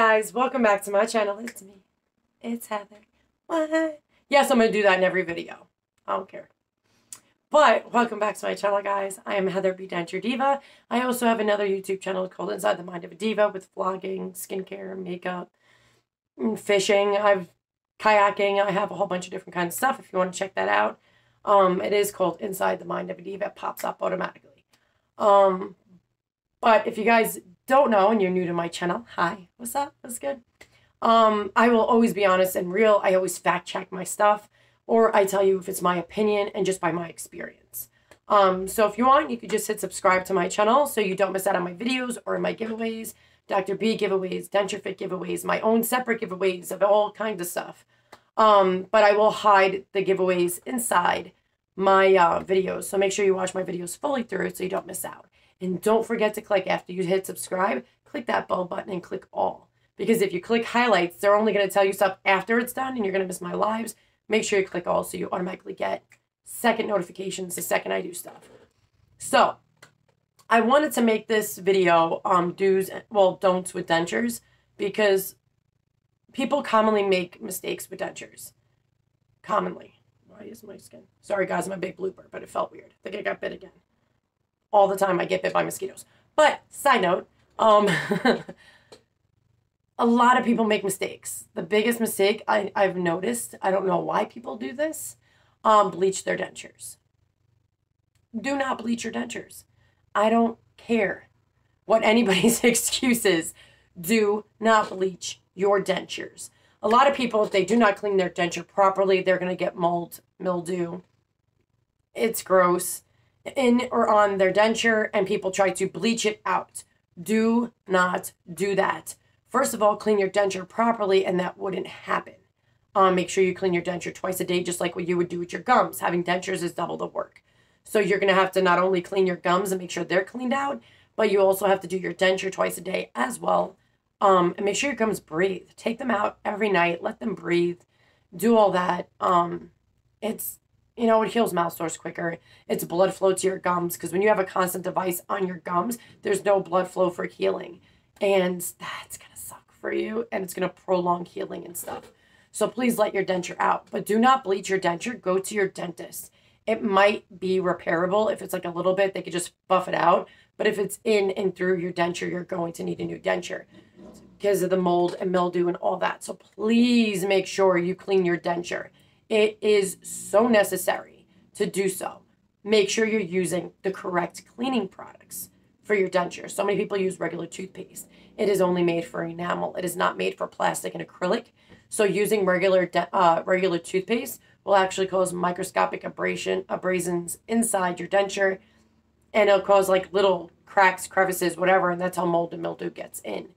Guys, welcome back to my channel. It's me. It's Heather. What? Yes, I'm going to do that in every video. I don't care. But welcome back to my channel, guys. I am Heather B. Denture Diva. I also have another YouTube channel called Inside the Mind of a Diva with vlogging, skincare, makeup, fishing. I've kayaking. I have a whole bunch of different kinds of stuff if you want to check that out. Um, it is called Inside the Mind of a Diva. It pops up automatically. Um, but if you guys don't know and you're new to my channel, hi, what's up? What's good? Um, I will always be honest and real. I always fact check my stuff, or I tell you if it's my opinion and just by my experience. Um, so if you want, you could just hit subscribe to my channel so you don't miss out on my videos or my giveaways, Dr. B giveaways, Denture Fit giveaways, my own separate giveaways of all kinds of stuff. Um, but I will hide the giveaways inside my uh, videos. So make sure you watch my videos fully through so you don't miss out. And don't forget to click after you hit subscribe, click that bell button and click all. Because if you click highlights, they're only going to tell you stuff after it's done and you're going to miss my lives. Make sure you click all so you automatically get second notifications the second I do stuff. So, I wanted to make this video um do's well don'ts with dentures because people commonly make mistakes with dentures. Commonly. Why is my skin? Sorry guys, I'm a big blooper, but it felt weird. I think I got bit again all the time I get bit by mosquitoes. But side note, um, a lot of people make mistakes. The biggest mistake I, I've noticed, I don't know why people do this, um, bleach their dentures. Do not bleach your dentures. I don't care what anybody's excuse is. Do not bleach your dentures. A lot of people, if they do not clean their denture properly, they're going to get mold, mildew. It's gross in or on their denture and people try to bleach it out. Do not do that. First of all, clean your denture properly and that wouldn't happen. Um, make sure you clean your denture twice a day, just like what you would do with your gums. Having dentures is double the work. So you're going to have to not only clean your gums and make sure they're cleaned out, but you also have to do your denture twice a day as well. Um, and make sure your gums breathe. Take them out every night. Let them breathe. Do all that. Um, it's you know, it heals mouth sores quicker. It's blood flow to your gums because when you have a constant device on your gums, there's no blood flow for healing. And that's going to suck for you and it's going to prolong healing and stuff. So please let your denture out, but do not bleach your denture. Go to your dentist. It might be repairable. If it's like a little bit, they could just buff it out. But if it's in and through your denture, you're going to need a new denture because of the mold and mildew and all that. So please make sure you clean your denture. It is so necessary to do so. Make sure you're using the correct cleaning products for your denture. So many people use regular toothpaste. It is only made for enamel. It is not made for plastic and acrylic. So using regular uh, regular toothpaste will actually cause microscopic abrasion abrasions inside your denture, and it'll cause like little cracks, crevices, whatever, and that's how mold and mildew gets in.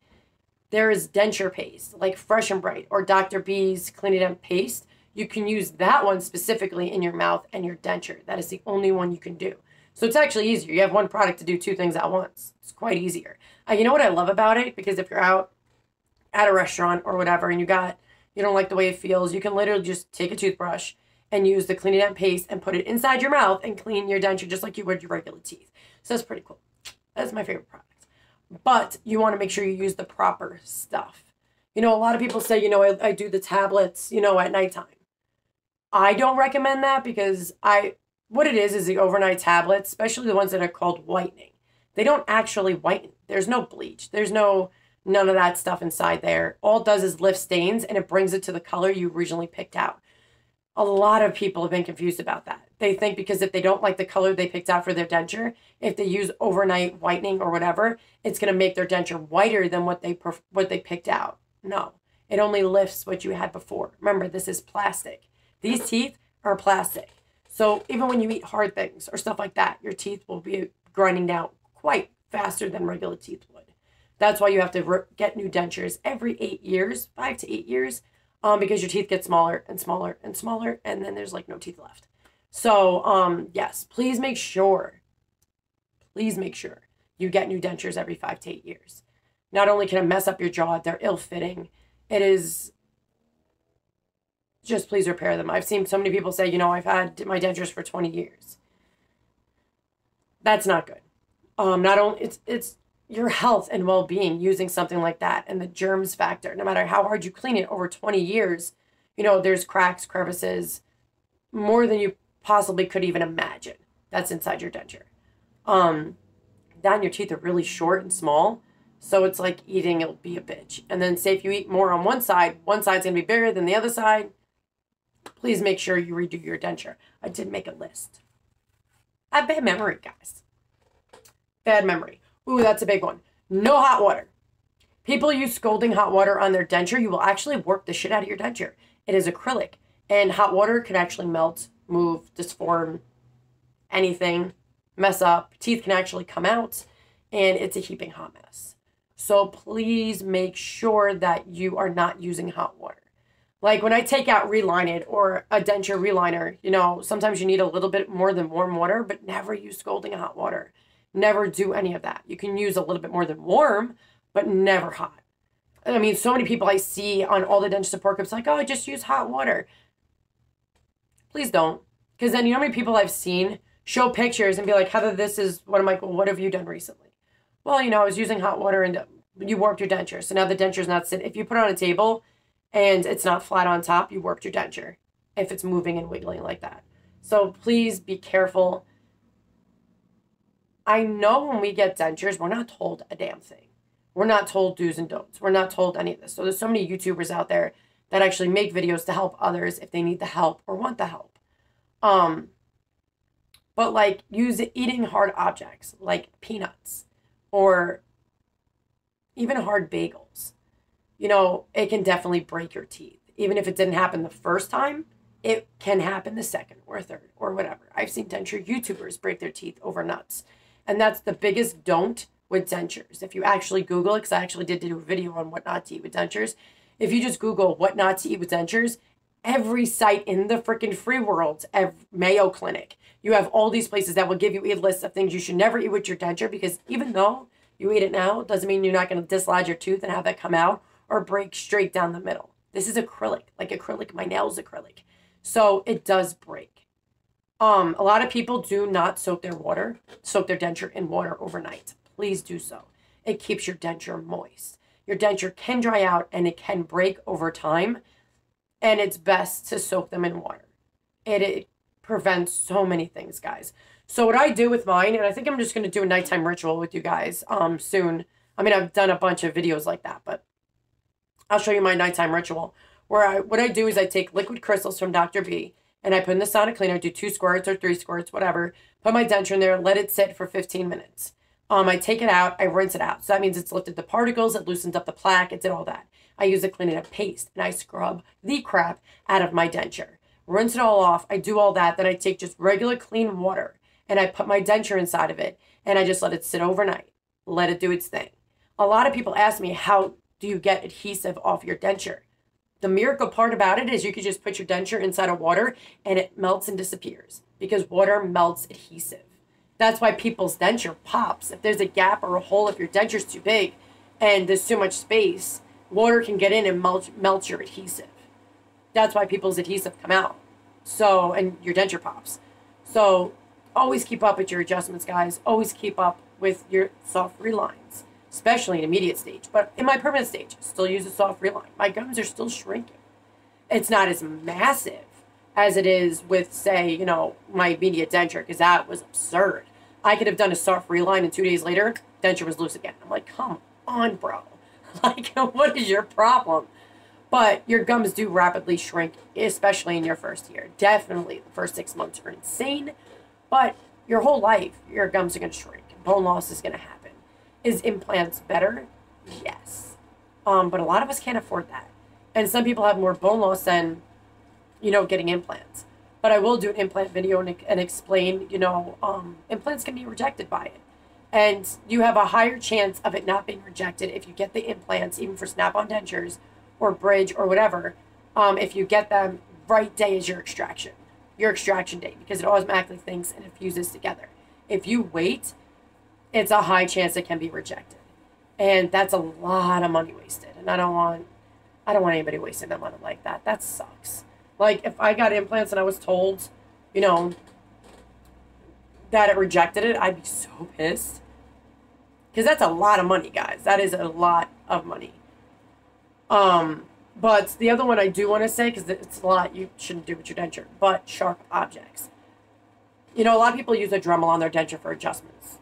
There is denture paste like Fresh and Bright or Dr. B's Cleanadent paste you can use that one specifically in your mouth and your denture. That is the only one you can do. So it's actually easier. You have one product to do two things at once. It's quite easier. Uh, you know what I love about it? Because if you're out at a restaurant or whatever and you got, you don't like the way it feels, you can literally just take a toothbrush and use the Cleanadent paste and put it inside your mouth and clean your denture just like you would your regular teeth. So that's pretty cool. That's my favorite product. But you want to make sure you use the proper stuff. You know, a lot of people say, you know, I, I do the tablets, you know, at nighttime. I don't recommend that because I what it is is the overnight tablets, especially the ones that are called whitening. They don't actually whiten. There's no bleach. There's no none of that stuff inside there. All it does is lift stains and it brings it to the color you originally picked out. A lot of people have been confused about that. They think because if they don't like the color they picked out for their denture, if they use overnight whitening or whatever, it's going to make their denture whiter than what they what they picked out. No. It only lifts what you had before. Remember, this is plastic. These teeth are plastic. So even when you eat hard things or stuff like that, your teeth will be grinding down quite faster than regular teeth would. That's why you have to get new dentures every eight years, five to eight years, um, because your teeth get smaller and smaller and smaller, and then there's like no teeth left. So, um, yes, please make sure, please make sure you get new dentures every five to eight years. Not only can it mess up your jaw, they're ill fitting. It is just please repair them. I've seen so many people say, you know, I've had my dentures for 20 years. That's not good. Um, not only it's it's your health and well being using something like that and the germs factor. No matter how hard you clean it over 20 years, you know, there's cracks, crevices, more than you possibly could even imagine that's inside your denture. Um, and your teeth are really short and small. So it's like eating, it'll be a bitch. And then say if you eat more on one side, one side's gonna be bigger than the other side. Please make sure you redo your denture. I did make a list. I have bad memory, guys. Bad memory. Ooh, that's a big one. No hot water. People use scalding hot water on their denture. You will actually warp the shit out of your denture. It is acrylic, and hot water can actually melt, move, disform anything, mess up. Teeth can actually come out, and it's a heaping hot mess. So please make sure that you are not using hot water. Like when I take out Reline or a denture reliner, you know, sometimes you need a little bit more than warm water, but never use scalding hot water Never do any of that. You can use a little bit more than warm, but never hot. I mean, so many people I see on all the denture support groups like, oh, just use hot water. Please don't. Because then you know how many people I've seen show pictures and be like, Heather, this is what I'm like, well, what have you done recently? Well, you know, I was using hot water and you warped your denture. So now the denture's not sitting. If you put it on a table and it's not flat on top, you warped your denture if it's moving and wiggling like that. So please be careful. I know when we get dentures, we're not told a damn thing. We're not told do's and don'ts. We're not told any of this. So there's so many YouTubers out there that actually make videos to help others if they need the help or want the help. Um, but like use eating hard objects like peanuts or even hard bagels. You know, it can definitely break your teeth. Even if it didn't happen the first time, it can happen the second or third or whatever. I've seen denture YouTubers break their teeth over nuts. And that's the biggest don't with dentures. If you actually Google it, because I actually did do a video on what not to eat with dentures. If you just Google what not to eat with dentures, every site in the freaking free world, Mayo Clinic, you have all these places that will give you a list of things you should never eat with your denture because even though you eat it now, it doesn't mean you're not going to dislodge your tooth and have that come out or break straight down the middle. This is acrylic, like acrylic, my nail's acrylic. So it does break. Um, a lot of people do not soak their water, soak their denture in water overnight. Please do so. It keeps your denture moist. Your denture can dry out and it can break over time, and it's best to soak them in water. It, it prevents so many things, guys. So what I do with mine, and I think I'm just going to do a nighttime ritual with you guys um soon. I mean, I've done a bunch of videos like that, but I'll show you my nighttime ritual. Where I what I do is I take liquid crystals from Dr. B and I put in the sonic cleaner, do two squirts or three squirts, whatever. Put my denture in there, let it sit for 15 minutes. Um, I take it out, I rinse it out. So that means it's lifted the particles, it loosens up the plaque, it did all that. I use a Cleanadent paste and I scrub the crap out of my denture. Rinse it all off. I do all that. Then I take just regular clean water and I put my denture inside of it and I just let it sit overnight. Let it do its thing. A lot of people ask me, how do you get adhesive off your denture? The miracle part about it is you could just put your denture inside of water and it melts and disappears because water melts adhesive. That's why people's denture pops. If there's a gap or a hole, if your denture's too big and there's too much space, water can get in and melt, melt your adhesive. That's why people's adhesive come out. So, and your denture pops. So, always keep up with your adjustments, guys. Always keep up with your soft relines especially in immediate stage. But in my permanent stage, still use a soft reline. My gums are still shrinking. It's not as massive as it is with, say, you know, my immediate denture, because that was absurd. I could have done a soft reline, and two days later, denture was loose again. I'm like, come on, bro. Like, what is your problem? But your gums do rapidly shrink, especially in your first year. Definitely, the first six months are insane, but your whole life, your gums are going to shrink. Bone loss is going to happen. Is implants better? Yes. Um, but a lot of us can't afford that. And some people have more bone loss than, you know, getting implants. But I will do an implant video and, and explain, you know, um, implants can be rejected by it. And you have a higher chance of it not being rejected if you get the implants, even for snap on dentures or bridge or whatever, um, if you get them right day is your extraction, your extraction date, because it automatically thinks and it fuses together. If you wait, it's a high chance it can be rejected. And that's a lot of money wasted. And I don't want I don't want anybody wasting their money like that. That sucks. Like if I got implants and I was told, you know, that it rejected it, I'd be so pissed. because that's a lot of money, guys. That is a lot of money. Um, but the other one I do want to say, because it's a lot you shouldn't do with your denture, but sharp objects. You know, a lot of people use a Dremel on their denture for adjustments.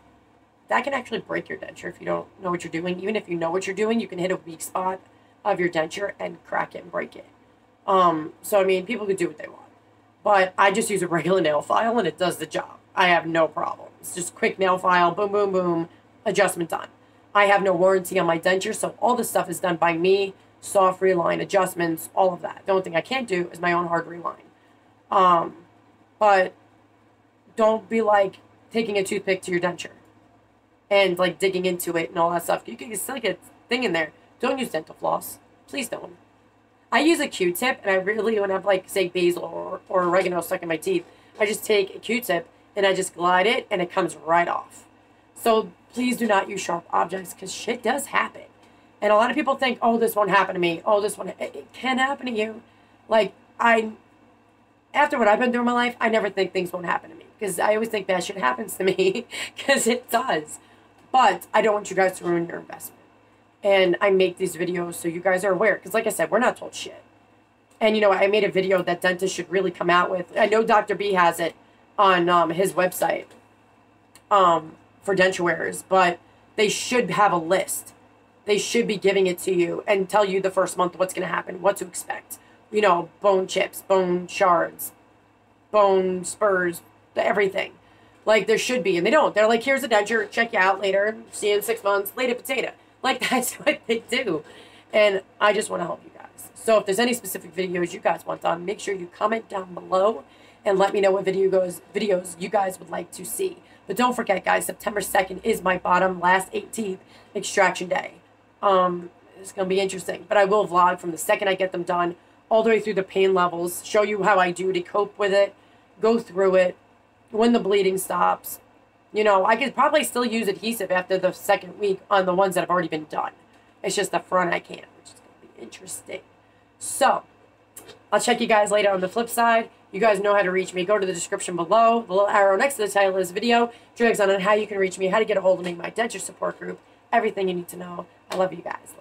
That can actually break your denture if you don't know what you're doing. Even if you know what you're doing, you can hit a weak spot of your denture and crack it and break it. Um, so, I mean, people can do what they want. But I just use a regular nail file and it does the job. I have no problem. It's just quick nail file, boom, boom, boom, adjustment done. I have no warranty on my denture, so all this stuff is done by me soft reline adjustments, all of that. The only thing I can't do is my own hard reline. Um, but don't be like taking a toothpick to your denture and like digging into it and all that stuff. You can still get a thing in there. Don't use dental floss. Please don't. I use a Q-tip, and I really, when I have like say basil or, or oregano stuck in my teeth, I just take a Q-tip and I just glide it, and it comes right off. So please do not use sharp objects because shit does happen. And a lot of people think, oh, this won't happen to me. Oh, this one, it, it can happen to you. Like, I, after what I've been through in my life, I never think things won't happen to me because I always think bad shit happens to me because it does. But I don't want you guys to ruin your investment. And I make these videos so you guys are aware because, like I said, we're not told shit. And, you know, I made a video that dentists should really come out with. I know Dr. B has it on um, his website um, for denture wearers, but they should have a list they should be giving it to you and tell you the first month what's going to happen, what to expect. You know, bone chips, bone shards, bone spurs, everything. Like there should be, and they don't. They're like, here's a denture, check you out later, see you in six months, late potato. Like that's what they do. And I just want to help you guys. So if there's any specific videos you guys want done, make sure you comment down below and let me know what video goes videos you guys would like to see. But don't forget, guys, September 2nd is my bottom last 18th extraction day. Um, it's going to be interesting. But I will vlog from the second I get them done all the way through the pain levels, show you how I do to cope with it, go through it, when the bleeding stops. You know, I could probably still use adhesive after the second week on the ones that have already been done. It's just the front I can't, which is going to be interesting. So, I'll check you guys later on the flip side. You guys know how to reach me. Go to the description below. The little arrow next to the title of this video drags on how you can reach me, how to get a hold of me, my denture support group, everything you need to know. I love you guys.